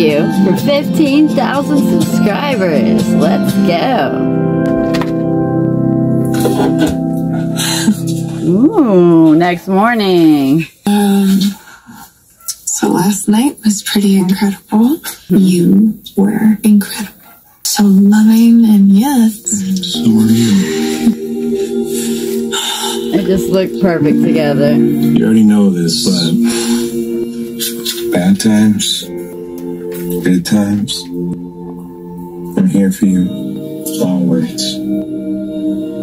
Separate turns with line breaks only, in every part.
you for 15,000 subscribers. Let's go. Ooh, next morning.
Um, so last night was pretty incredible. You were incredible. So loving and yes.
So are you.
They just look perfect together.
You already know this, but bad times, good times, I'm here for you always.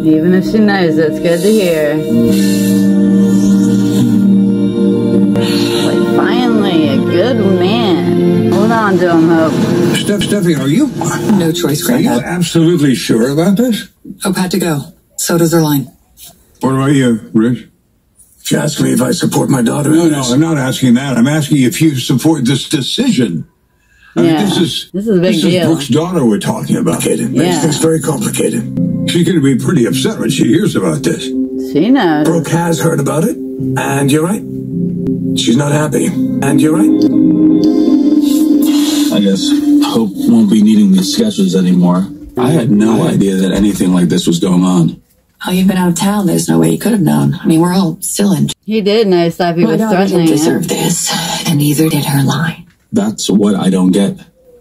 Even if she knows it's good to hear. Like, finally, a good man. Hold on to him, Hope.
Steph, Steffy, are you
No choice,
are you absolutely sure about this?
Hope had to go. So does her line.
What about you, Ridge?
She asked me if I support my daughter.
No, no, I'm not asking that. I'm asking if you support this decision. I mean, this is
This is a big
this
deal.
is Brooke's daughter we're talking about.
Complicated. Makes
Yeah.
things very complicated.
She's going to be pretty upset when she hears about this.
She knows.
Brooke has heard about it, and you're right. She's not happy, and you're right.
I guess Hope won't be needing these sketches anymore. I had no idea that anything like this was going on.
Oh, you've been out of town. There's no way you could have known. I mean, we're all still in.
He did know Steffy
My
was
daughter didn't
threatening
deserve
him.
this, and neither did her line.
That's what I don't get.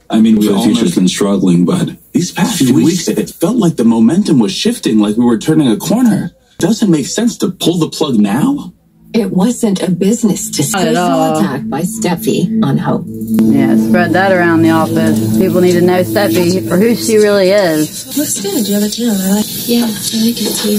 I mean, we
The
all
future's
been struggling, but these past few weeks, it felt like the momentum was shifting, like we were turning a corner. Doesn't make sense to pull the plug now.
It wasn't a business decision.
Not
attack by Steffy on Hope.
Yeah, spread that around the office. People need to know Steffy for who she really is.
Looks good. You have it too? I like. Yeah, I like it too.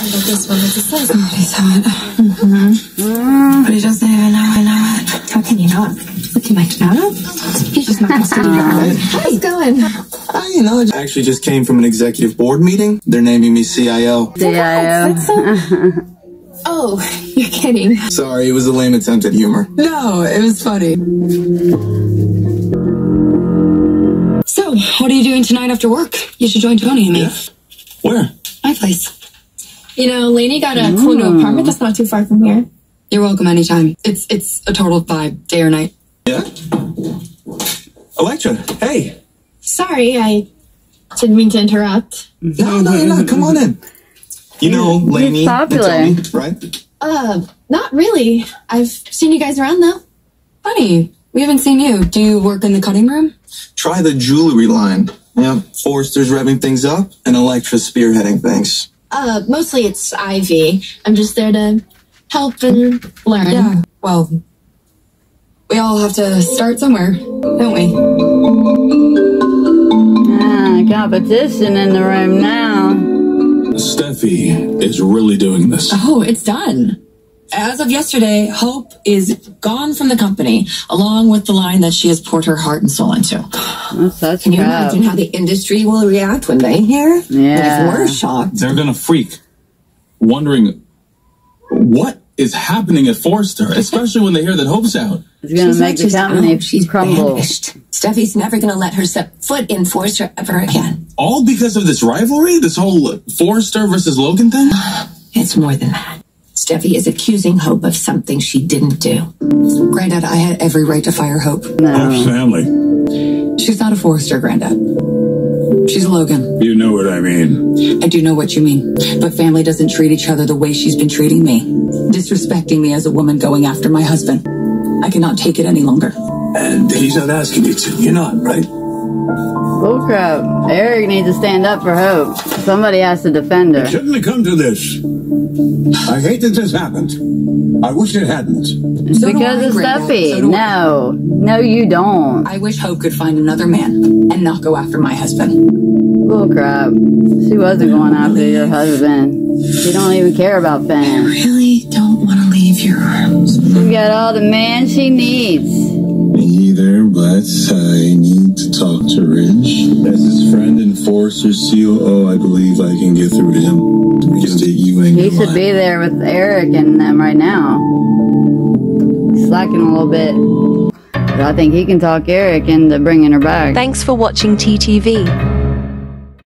How about this one? It's a size.
He saw it. Mm-hmm. But he doesn't even know I know it.
How can you not? Look, you might not. He's just not going to How's it going?
I, you know, I actually just came from an executive board meeting. They're naming me CIO.
CIO.
Oh, you're kidding.
Sorry, it was a lame attempt at humor.
No, it was funny. So, what are you doing tonight after work? You should join Tony and me.
Where?
My place.
You know, Lainey got a cool new apartment that's not too far from here.
You're welcome anytime. It's it's a total vibe, day or night.
Yeah? Electra, hey.
Sorry, I didn't mean to interrupt.
No, no, no, come on in. You know Lainey and
popular.
Tony, right?
Uh, not really. I've seen you guys around though.
Funny, we haven't seen you. Do you work in the cutting room?
Try the jewelry line. Yeah, Forrester's revving things up and Electra's spearheading things.
Uh, mostly it's Ivy. I'm just there to help and learn.
Yeah. Well, we all have to start somewhere, don't we?
Ah, competition in the room now.
Steffy is really doing this.
Oh, it's done. As of yesterday, Hope is gone from the company, along with the line that she has poured her heart and soul into.
That's such
Can you
crap.
imagine how the industry will react when they hear?
Yeah.
And if we're shocked.
They're gonna freak, wondering what is happening at Forrester, especially when they hear that Hope's out.
It's gonna
She's
make
not
the
just
company
out, she's
crumble.
banished. Steffy's never going to let her step foot in Forrester ever again.
All because of this rivalry, this whole Forrester versus Logan thing.
It's more than that. Steffy is accusing Hope of something she didn't do.
Granddad, I had every right to fire Hope.
Hope's family.
She's not a Forrester, Granddad. She's Logan.
You know what I mean.
I do know what you mean. But family doesn't treat each other the way she's been treating me. Disrespecting me as a woman going after my husband. I cannot take it any longer.
And he's not asking you to. You're not, right?
Bullcrap. Eric needs to stand up for Hope. Somebody has to defend her.
Shouldn't have come to this. I hate that this happened. I wish it hadn't.
So
because
I,
of
Granddad.
Steffy.
So do I.
no. No, you don't.
I wish Hope could find another man and not go after my husband.
Oh Bullcrap. She wasn't going after your husband. She don't even care about Finn.
Really don't want to leave your arms.
She got all the man she needs.
Me either, but I need to talk to Ridge. As his friend and Forrester's COO, oh, I believe I can get through to him. Because you ain't
He should be there with Eric and them right now. He's slacking a little bit. But I think he can talk Eric into bringing her back.
Thanks for watching TTV.